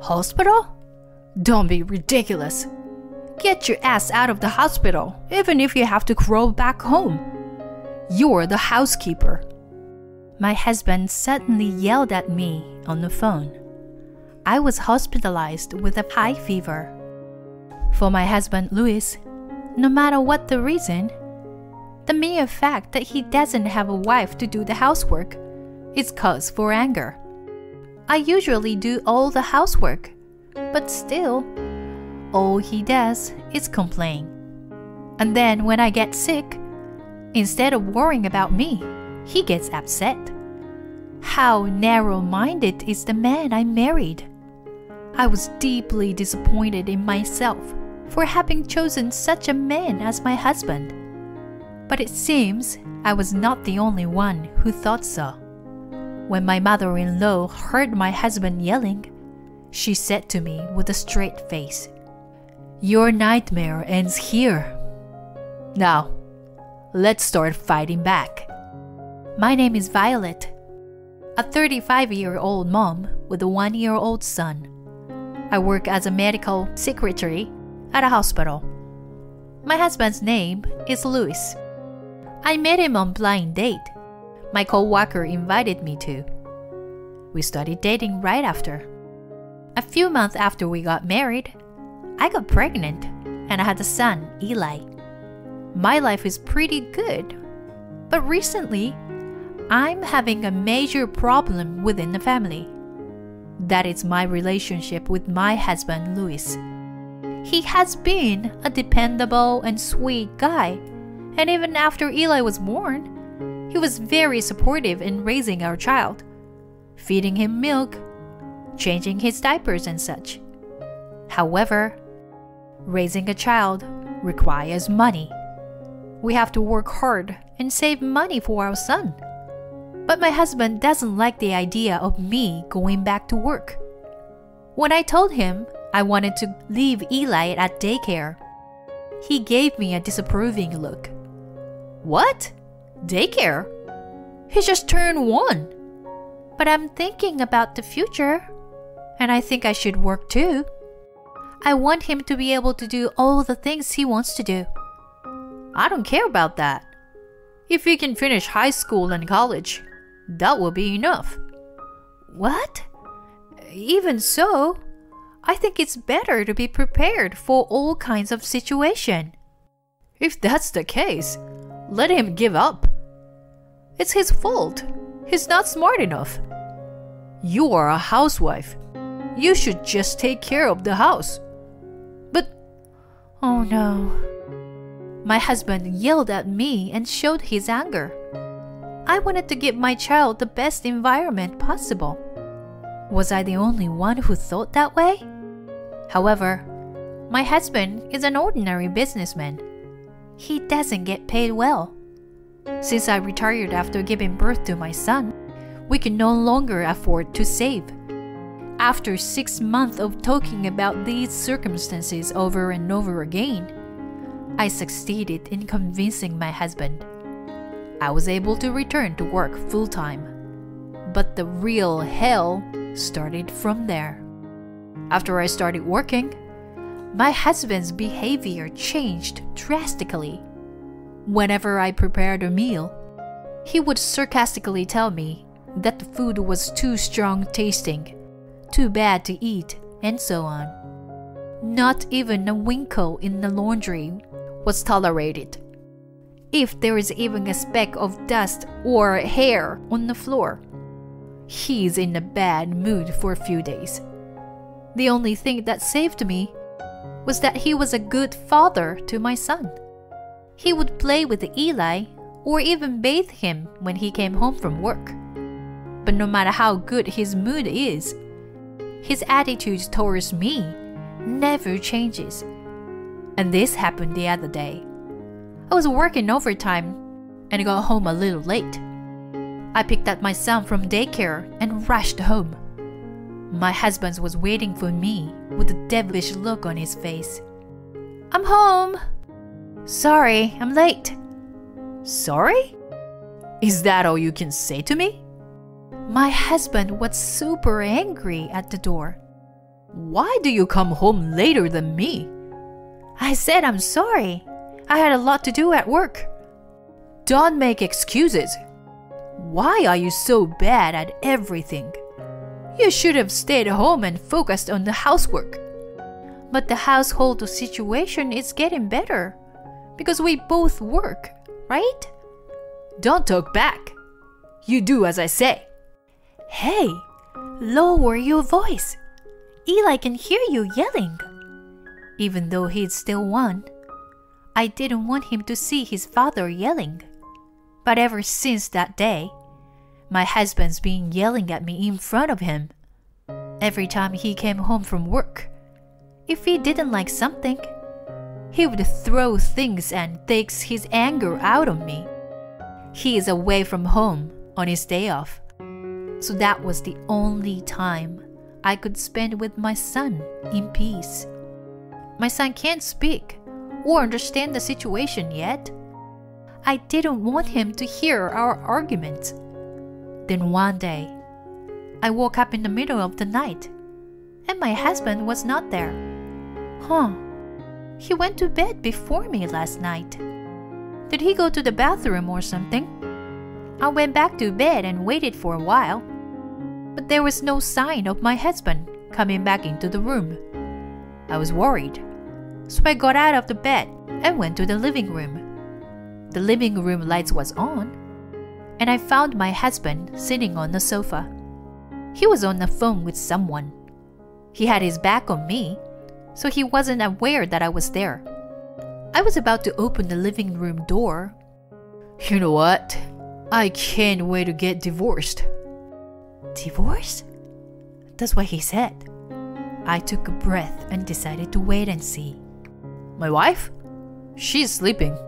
Hospital? Don't be ridiculous. Get your ass out of the hospital, even if you have to crawl back home. You're the housekeeper. My husband suddenly yelled at me on the phone. I was hospitalized with a high fever. For my husband Louis, no matter what the reason, the mere fact that he doesn't have a wife to do the housework is cause for anger. I usually do all the housework, but still, all he does is complain. And then when I get sick, instead of worrying about me, he gets upset. How narrow minded is the man I married? I was deeply disappointed in myself for having chosen such a man as my husband. But it seems I was not the only one who thought so. When my mother in law heard my husband yelling, she said to me with a straight face, Your nightmare ends here. Now, let's start fighting back. My name is Violet, a 35 year old mom with a one year old son. I work as a medical secretary at a hospital. My husband's name is Louis. I met him on blind date. My co-worker invited me to. We started dating right after. A few months after we got married, I got pregnant and I had a son, Eli. My life is pretty good. But recently, I'm having a major problem within the family. That is my relationship with my husband, Louis. He has been a dependable and sweet guy, and even after Eli was born, he was very supportive in raising our child, feeding him milk, changing his diapers, and such. However, raising a child requires money. We have to work hard and save money for our son. But my husband doesn't like the idea of me going back to work. When I told him I wanted to leave Eli at daycare, he gave me a disapproving look. What? Daycare? He just turned one. But I'm thinking about the future, and I think I should work too. I want him to be able to do all the things he wants to do. I don't care about that. If he can finish high school and college, that will be enough. What? Even so, I think it's better to be prepared for all kinds of situation. If that's the case, let him give up. It's his fault. He's not smart enough. You are a housewife. You should just take care of the house. But, oh no. My husband yelled at me and showed his anger. I wanted to give my child the best environment possible. Was I the only one who thought that way? However, my husband is an ordinary businessman. He doesn't get paid well. Since I retired after giving birth to my son, we can no longer afford to save. After six months of talking about these circumstances over and over again, I succeeded in convincing my husband I was able to return to work full time. But the real hell started from there. After I started working, my husband's behavior changed drastically. Whenever I prepared a meal, he would sarcastically tell me that the food was too strong tasting, too bad to eat, and so on. Not even a winkle in the laundry was tolerated if there is even a speck of dust or hair on the floor. He's in a bad mood for a few days. The only thing that saved me was that he was a good father to my son. He would play with Eli or even bathe him when he came home from work. But no matter how good his mood is, his attitude towards me never changes. And this happened the other day. I was working overtime and got home a little late. I picked up my son from daycare and rushed home. My husband was waiting for me with a devilish look on his face. I'm home. Sorry, I'm late. Sorry? Is that all you can say to me? My husband was super angry at the door. Why do you come home later than me? I said I'm sorry. I had a lot to do at work. Don't make excuses. Why are you so bad at everything? You should have stayed home and focused on the housework. But the household situation is getting better because we both work, right? Don't talk back. You do as I say. Hey, lower your voice. Eli can hear you yelling. Even though he'd still won, I didn't want him to see his father yelling. But ever since that day, my husband's been yelling at me in front of him. Every time he came home from work, if he didn't like something, he would throw things and takes his anger out on me. He is away from home on his day off. So that was the only time I could spend with my son in peace. My son can't speak or understand the situation yet. I didn't want him to hear our arguments. Then one day, I woke up in the middle of the night and my husband was not there. Huh. He went to bed before me last night. Did he go to the bathroom or something? I went back to bed and waited for a while, but there was no sign of my husband coming back into the room. I was worried, so I got out of the bed and went to the living room. The living room lights was on, and I found my husband sitting on the sofa. He was on the phone with someone. He had his back on me, so he wasn't aware that I was there. I was about to open the living room door. You know what? I can't wait to get divorced. Divorce? That's what he said. I took a breath and decided to wait and see. My wife? She's sleeping.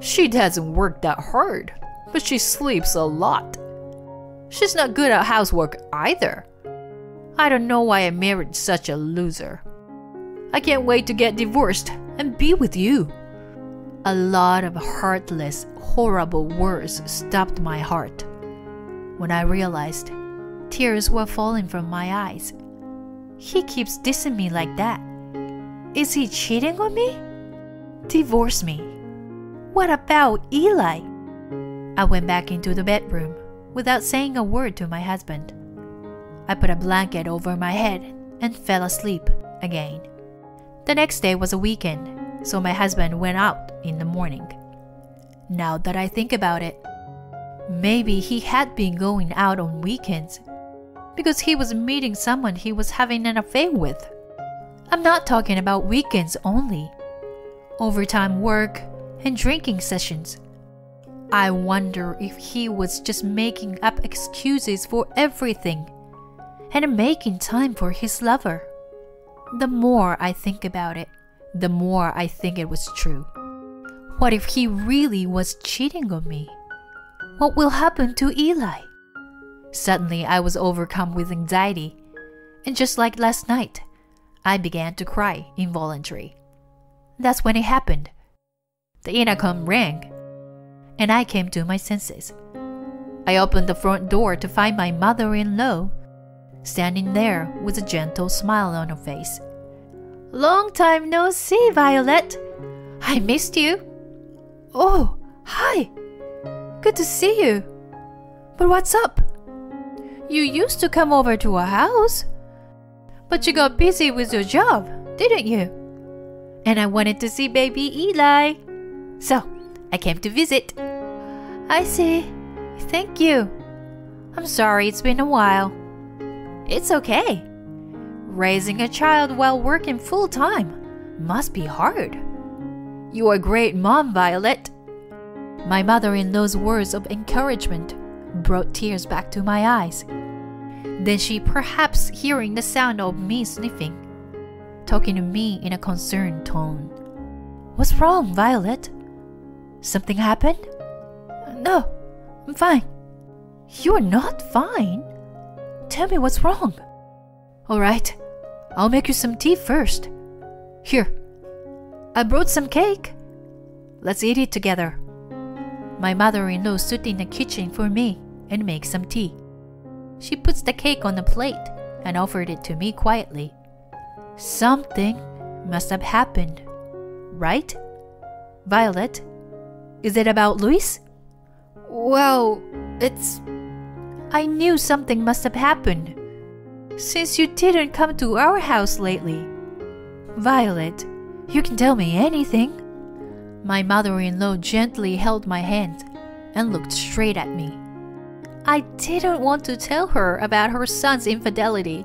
She doesn't work that hard, but she sleeps a lot. She's not good at housework either. I don't know why I married such a loser. I can't wait to get divorced and be with you. A lot of heartless, horrible words stopped my heart. When I realized tears were falling from my eyes. He keeps dissing me like that. Is he cheating on me? Divorce me. What about Eli? I went back into the bedroom without saying a word to my husband. I put a blanket over my head and fell asleep again. The next day was a weekend, so my husband went out in the morning. Now that I think about it, maybe he had been going out on weekends because he was meeting someone he was having an affair with. I'm not talking about weekends only, overtime work, and drinking sessions. I wonder if he was just making up excuses for everything and making time for his lover. The more I think about it, the more I think it was true. What if he really was cheating on me? What will happen to Eli? Suddenly, I was overcome with anxiety, and just like last night, I began to cry involuntarily. That's when it happened. The intercom rang, and I came to my senses. I opened the front door to find my mother in law standing there with a gentle smile on her face. Long time no see, Violet. I missed you. Oh, hi. Good to see you. But what's up? You used to come over to our house. But you got busy with your job, didn't you? And I wanted to see baby Eli. So, I came to visit. I see. Thank you. I'm sorry it's been a while. It's okay. Raising a child while working full time must be hard. You're a great mom, Violet. My mother in those words of encouragement brought tears back to my eyes. Then she, perhaps hearing the sound of me sniffing, talking to me in a concerned tone. What's wrong, Violet? Something happened? No, I'm fine. You're not fine. Tell me what's wrong. All right, I'll make you some tea first. Here, I brought some cake. Let's eat it together. My mother in law stood in the kitchen for me and makes some tea. She puts the cake on the plate and offered it to me quietly. Something must have happened, right? Violet, is it about Louis? Well, it's. I knew something must have happened. Since you didn't come to our house lately. Violet, you can tell me anything. My mother in law gently held my hand and looked straight at me. I didn't want to tell her about her son's infidelity,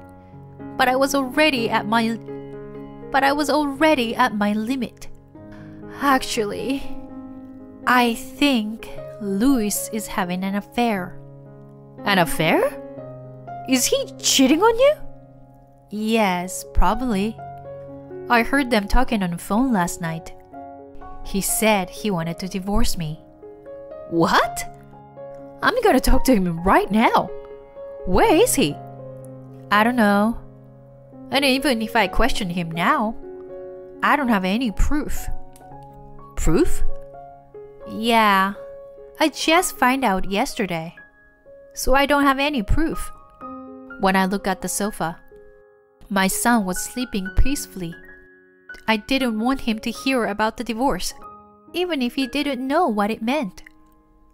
but I was already at my but I was already at my limit. Actually, I think Louis is having an affair. An affair? Is he cheating on you? Yes, probably. I heard them talking on the phone last night. He said he wanted to divorce me. What? I'm gonna talk to him right now. Where is he? I don't know. And even if I question him now, I don't have any proof. Proof? Yeah, I just found out yesterday. So I don't have any proof. When I look at the sofa, my son was sleeping peacefully. I didn't want him to hear about the divorce, even if he didn't know what it meant.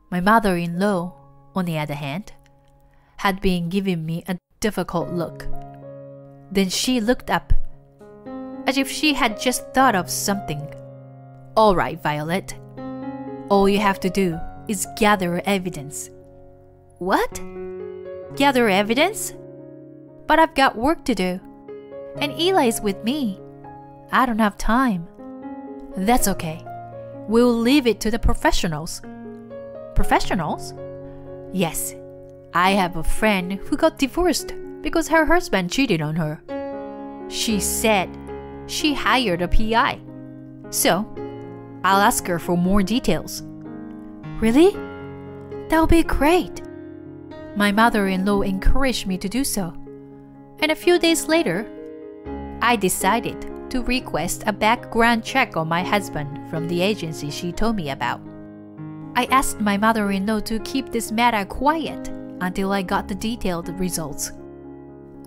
My mother in law, on the other hand, had been giving me a difficult look. Then she looked up, as if she had just thought of something. All right, Violet. All you have to do is gather evidence. What? Gather evidence? But I've got work to do. And Eli's with me. I don't have time. That's okay. We'll leave it to the professionals. Professionals? Yes. I have a friend who got divorced because her husband cheated on her. She said she hired a PI. So, I'll ask her for more details. Really? That'll be great. My mother in law encouraged me to do so. And a few days later, I decided to request a background check on my husband from the agency she told me about. I asked my mother in law to keep this matter quiet until I got the detailed results.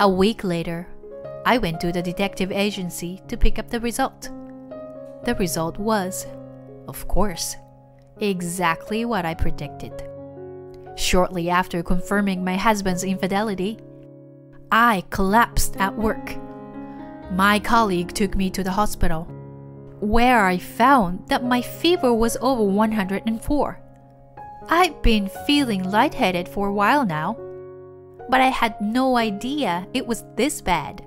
A week later, I went to the detective agency to pick up the result. The result was, of course, exactly what I predicted. Shortly after confirming my husband's infidelity, I collapsed at work my colleague took me to the hospital, where I found that my fever was over 104. I'd been feeling lightheaded for a while now, but I had no idea it was this bad.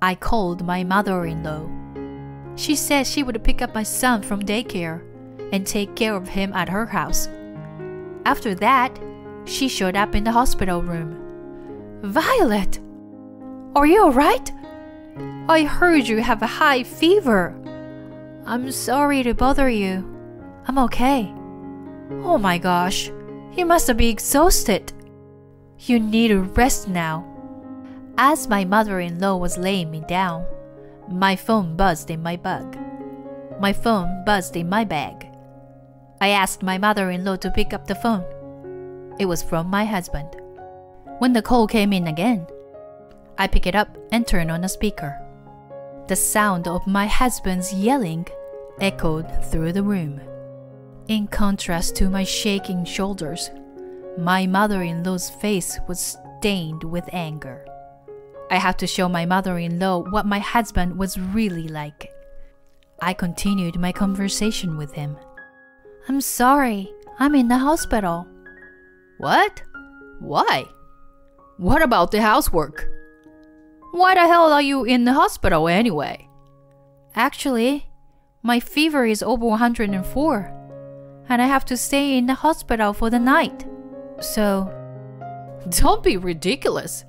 I called my mother in law. She said she would pick up my son from daycare and take care of him at her house. After that, she showed up in the hospital room. Violet! Are you alright? I heard you have a high fever. I'm sorry to bother you. I'm okay. Oh my gosh, you must be exhausted. You need a rest now. As my mother in law was laying me down, my phone buzzed in my bag. My phone buzzed in my bag. I asked my mother in law to pick up the phone. It was from my husband. When the call came in again, I pick it up and turn on the speaker. The sound of my husband's yelling echoed through the room. In contrast to my shaking shoulders, my mother in law's face was stained with anger. I had to show my mother in law what my husband was really like. I continued my conversation with him. I'm sorry, I'm in the hospital. What? Why? What about the housework? Why the hell are you in the hospital anyway? Actually, my fever is over 104, and I have to stay in the hospital for the night. So, don't be ridiculous.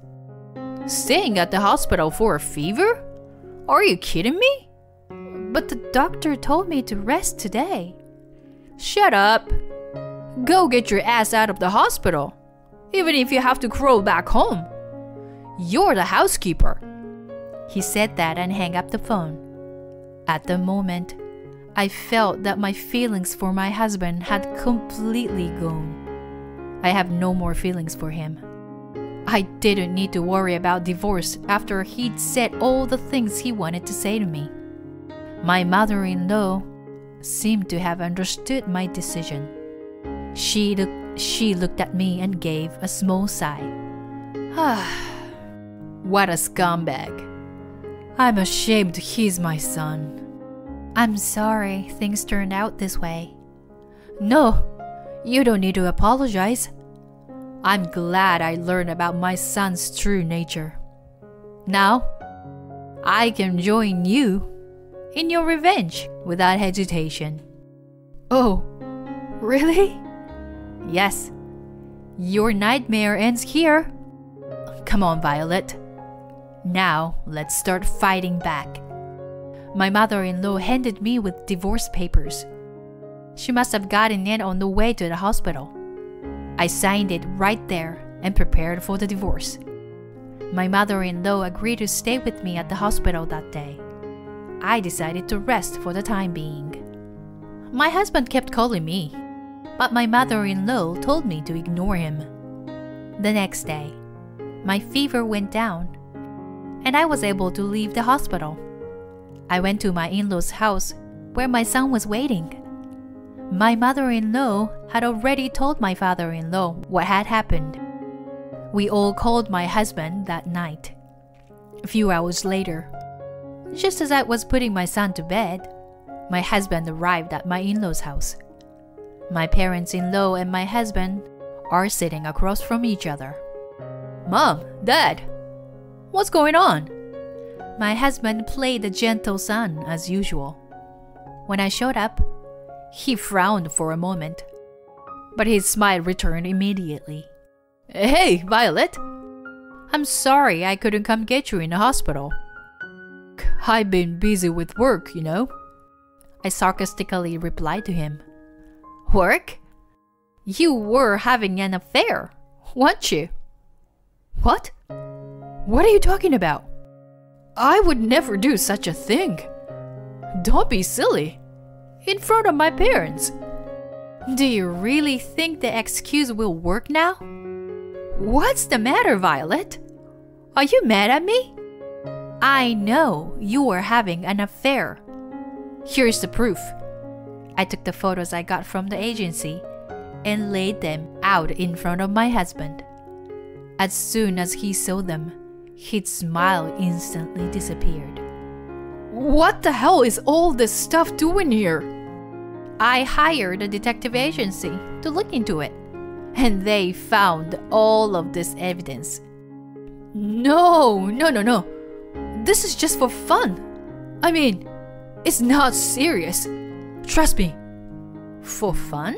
Staying at the hospital for a fever? Are you kidding me? But the doctor told me to rest today. Shut up. Go get your ass out of the hospital, even if you have to crawl back home. You're the housekeeper. He said that and hung up the phone. At the moment, I felt that my feelings for my husband had completely gone. I have no more feelings for him. I didn't need to worry about divorce after he'd said all the things he wanted to say to me. My mother in law seemed to have understood my decision. She, look, she looked at me and gave a small sigh. Ah, what a scumbag. I'm ashamed he's my son. I'm sorry things turned out this way. No, you don't need to apologize. I'm glad I learned about my son's true nature. Now, I can join you in your revenge without hesitation. Oh, really? Yes. Your nightmare ends here. Come on, Violet. Now, let's start fighting back. My mother in law handed me with divorce papers. She must have gotten it on the way to the hospital. I signed it right there and prepared for the divorce. My mother in law agreed to stay with me at the hospital that day. I decided to rest for the time being. My husband kept calling me, but my mother in law told me to ignore him. The next day, my fever went down, and I was able to leave the hospital. I went to my in law's house where my son was waiting. My mother in law had already told my father in law what had happened. We all called my husband that night. A few hours later, just as I was putting my son to bed, my husband arrived at my in law's house. My parents in law and my husband are sitting across from each other. Mom, Dad, what's going on? My husband played the gentle son as usual. When I showed up, he frowned for a moment, but his smile returned immediately. Hey, Violet! I'm sorry I couldn't come get you in the hospital. I've been busy with work, you know. I sarcastically replied to him. Work? You were having an affair, weren't you? What? What are you talking about? I would never do such a thing. Don't be silly in front of my parents. Do you really think the excuse will work now? What's the matter, Violet? Are you mad at me? I know you are having an affair. Here's the proof. I took the photos I got from the agency and laid them out in front of my husband. As soon as he saw them, his smile instantly disappeared. What the hell is all this stuff doing here? I hired a detective agency to look into it, and they found all of this evidence. No, no, no, no. This is just for fun. I mean, it's not serious. Trust me. For fun?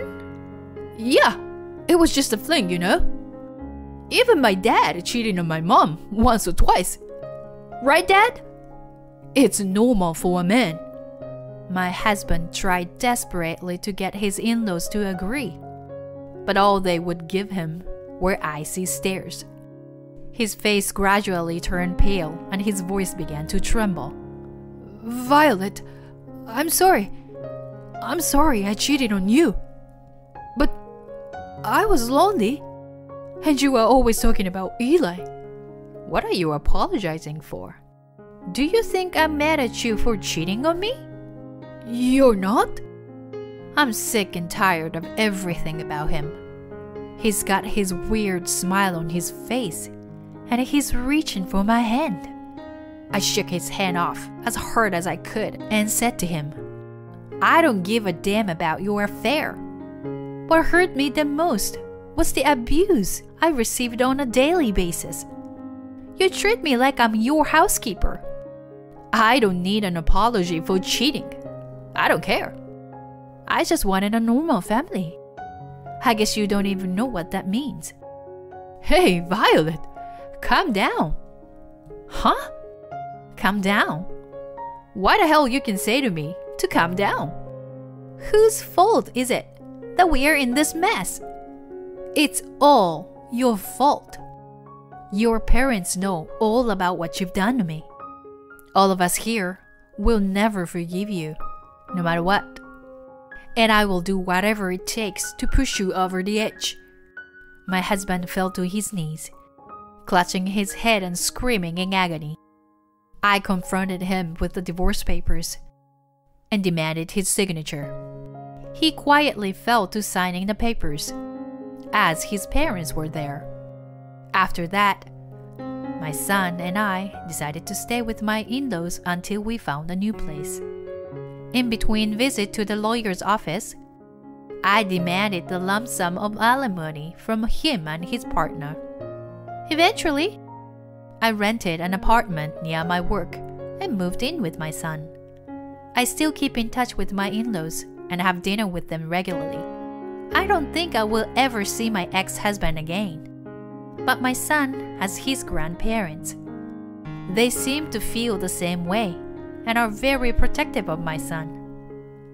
Yeah, it was just a fling, you know? Even my dad cheated on my mom once or twice. Right, Dad? It's normal for a man. My husband tried desperately to get his in laws to agree, but all they would give him were icy stares. His face gradually turned pale and his voice began to tremble. Violet, I'm sorry. I'm sorry I cheated on you. But I was lonely, and you were always talking about Eli. What are you apologizing for? Do you think I'm mad at you for cheating on me? You're not? I'm sick and tired of everything about him. He's got his weird smile on his face, and he's reaching for my hand. I shook his hand off as hard as I could and said to him, I don't give a damn about your affair. What hurt me the most was the abuse I received on a daily basis. You treat me like I'm your housekeeper. I don't need an apology for cheating. I don't care. I just wanted a normal family. I guess you don't even know what that means. Hey, Violet, calm down. Huh? Calm down? Why the hell you can say to me to calm down? Whose fault is it that we are in this mess? It's all your fault. Your parents know all about what you've done to me. All of us here will never forgive you no matter what. And I will do whatever it takes to push you over the edge. My husband fell to his knees, clutching his head and screaming in agony. I confronted him with the divorce papers and demanded his signature. He quietly fell to signing the papers, as his parents were there. After that, my son and I decided to stay with my in laws until we found a new place. In between visit to the lawyer's office, I demanded the lump sum of alimony from him and his partner. Eventually, I rented an apartment near my work and moved in with my son. I still keep in touch with my in laws and have dinner with them regularly. I don't think I will ever see my ex husband again. But my son has his grandparents. They seem to feel the same way and are very protective of my son.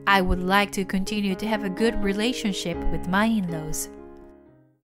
I would like to continue to have a good relationship with my in laws.